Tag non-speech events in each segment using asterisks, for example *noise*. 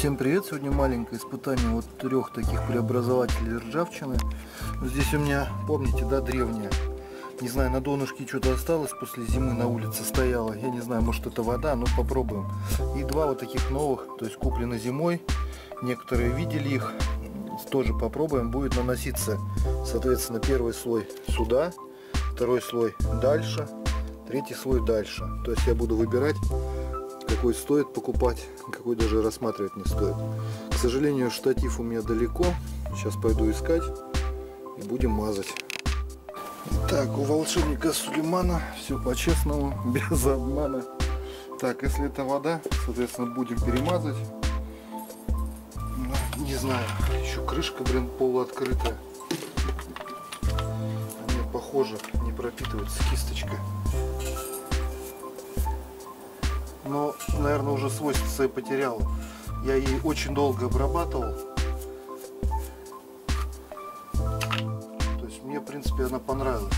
Всем привет! Сегодня маленькое испытание вот трех таких преобразователей ржавчины. Здесь у меня, помните, да, древняя. Не знаю, на донышке что-то осталось после зимы на улице стояло. Я не знаю, может это вода, но попробуем. И два вот таких новых, то есть куплены зимой. Некоторые видели их. Тоже попробуем. Будет наноситься, соответственно, первый слой сюда, второй слой дальше, третий слой дальше. То есть я буду выбирать какой стоит покупать, какой даже рассматривать не стоит. К сожалению, штатив у меня далеко. Сейчас пойду искать и будем мазать. Так, у волшебника Сулеймана все по-честному, *laughs* без обмана. Так, если это вода, соответственно, будем перемазать. Ну, не знаю, еще крышка, блин, полуоткрытая. Они, похоже, не пропитывается кисточка но, наверное, уже свойства свои потеряла. Я ей очень долго обрабатывал. То есть мне, в принципе, она понравилась.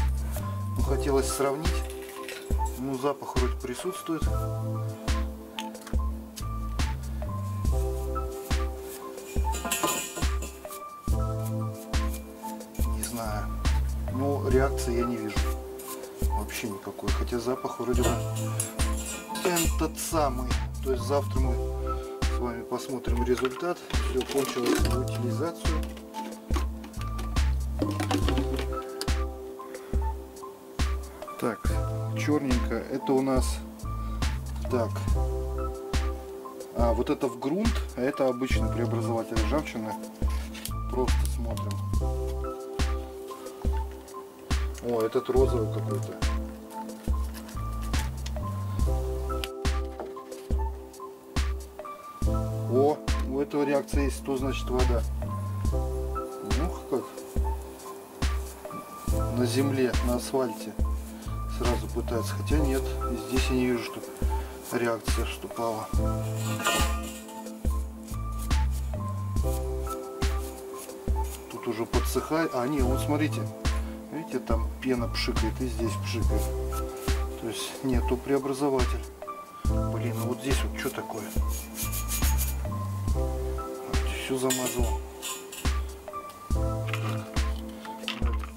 Ну, хотелось сравнить. Ну, запах вроде присутствует. Не знаю. Но реакции я не вижу. Вообще никакой. Хотя запах вроде бы этот самый. То есть завтра мы с вами посмотрим результат. Все кончилось на утилизацию. Так, черненько. Это у нас так. А, вот это в грунт, а это обычный преобразователь ржавчины. Просто смотрим. О, этот розовый какой-то. О, у этого реакция есть, то значит вода. Ну как на земле, на асфальте сразу пытается. Хотя нет, здесь я не вижу, что реакция вступала. Тут уже подсыхает. А, нет, вот смотрите. Видите, там пена пшикает и здесь пшикает. То есть нету преобразователь. Блин, ну вот здесь вот что такое? Все замазал.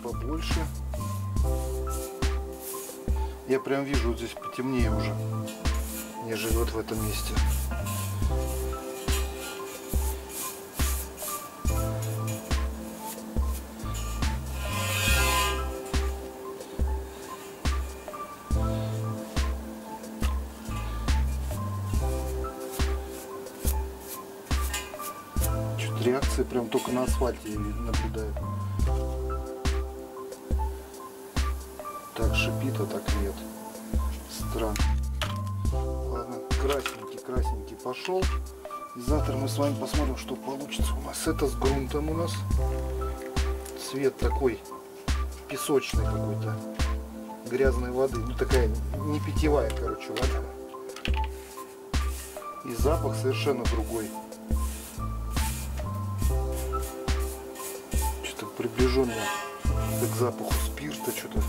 побольше. Я прям вижу, вот здесь потемнее уже, нежели вот в этом месте. Реакции прям только на асфальте наблюдаю. Так шипит, а так нет. Странно. Ладно, красненький, красненький пошел. И завтра мы с вами посмотрим, что получится у нас. Это с грунтом у нас. Цвет такой песочный какой-то. Грязной воды. Ну такая не питьевая, короче, вода. И запах совершенно другой. Приближенно к запаху спирта что-то.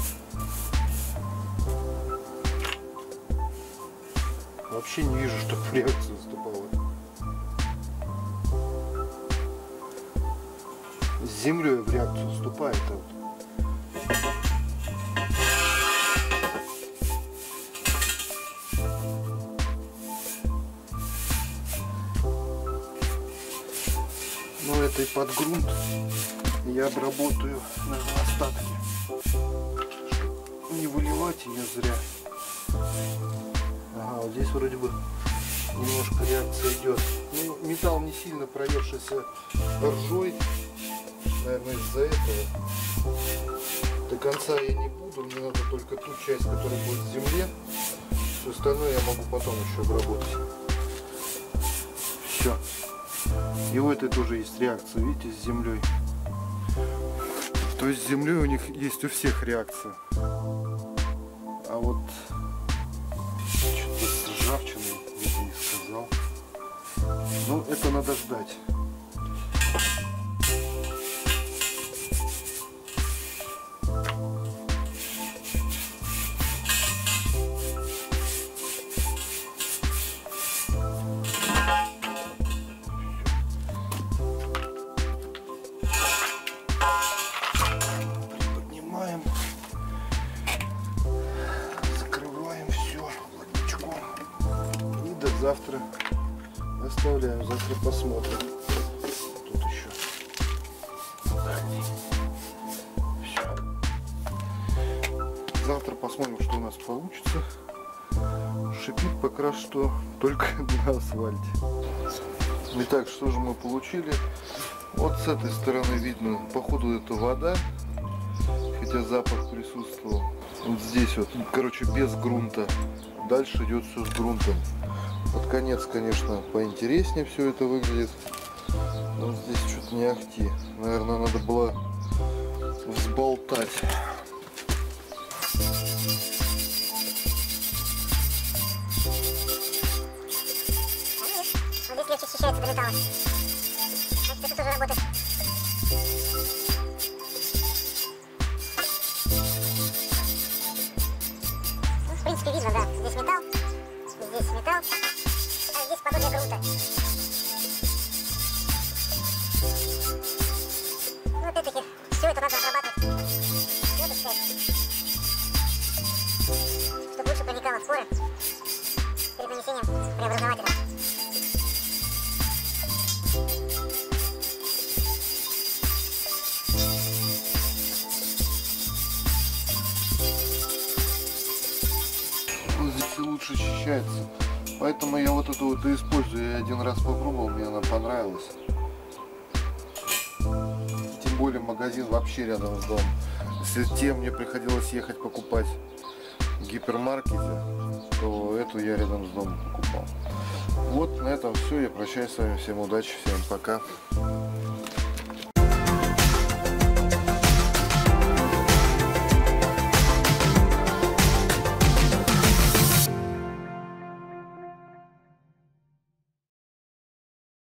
Вообще не вижу, чтобы в реакцию вступало. С землей в реакцию вступает. А вот. Ну это и под грунт я обработаю наверное, остатки. Не выливать ее зря. Ага, вот здесь вроде бы немножко реакция идет. Ну, металл не сильно проевшийся ржой. Наверное, из-за этого. До конца я не буду, мне надо только ту часть, которая будет в земле. Все остальное я могу потом еще обработать. Все. И у этой тоже есть реакция, видите, с землей. То есть с землей у них есть у всех реакция. А вот что-то с ржавчиной, я не сказал. Ну, это надо ждать. Завтра оставляем, завтра посмотрим. Тут еще. Все. Завтра посмотрим, что у нас получится. Шипит пока что только *laughs* на асфальте. Итак, что же мы получили? Вот с этой стороны видно, походу это вода, хотя запах присутствовал. Вот здесь вот, короче, без грунта. Дальше идет все с грунтом. Под конец, конечно, поинтереснее все это выглядит. Но здесь что-то не ахти. Наверное, надо было взболтать. Ну, в принципе, видно, да. Лучше очищается. Поэтому я вот эту вот и использую. Я один раз попробовал, мне она понравилась. Тем более магазин вообще рядом с домом. Если тем мне приходилось ехать покупать в гипермаркете, то эту я рядом с домом покупал. Вот на этом все. Я прощаюсь с вами. Всем удачи, всем пока.